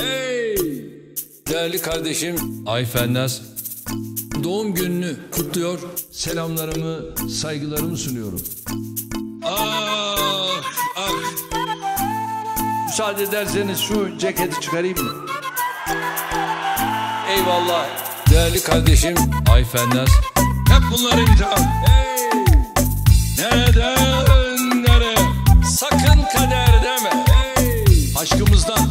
Hey! Değerli kardeşim Ayfennaz, doğum gününü kutluyor. Selamlarımı, saygılarımı sunuyorum. Ah! Ah! Müsaade ederseniz şu ceketi çıkarayım mı? Eyvallah. Değerli kardeşim Ayfennaz, hep bunlar imtihan. Hey! Neden nereye? Sakın kader deme. Hey! Aşkımızdan.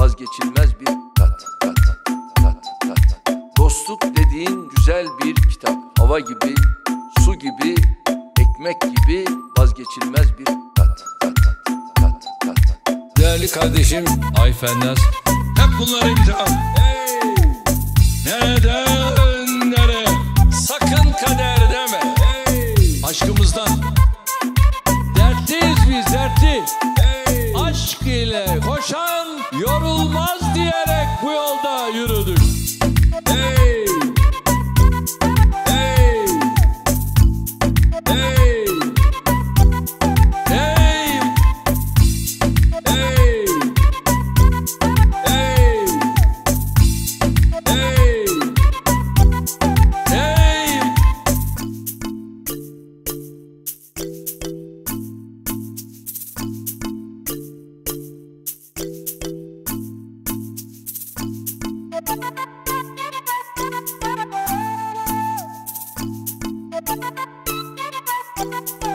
vazgeçilmez bir tat. Tat, tat, tat. Dostluk dediğin güzel bir kitap. Hava gibi, su gibi, ekmek gibi vazgeçilmez bir tat. Tat, tat, tat. Değerli kardeşim Ayfennaz, hep bunlar imtihan. Hey! Yorulmaz diyerek bu yolda yürüdük. Hey! Hey! Hey! Thank you.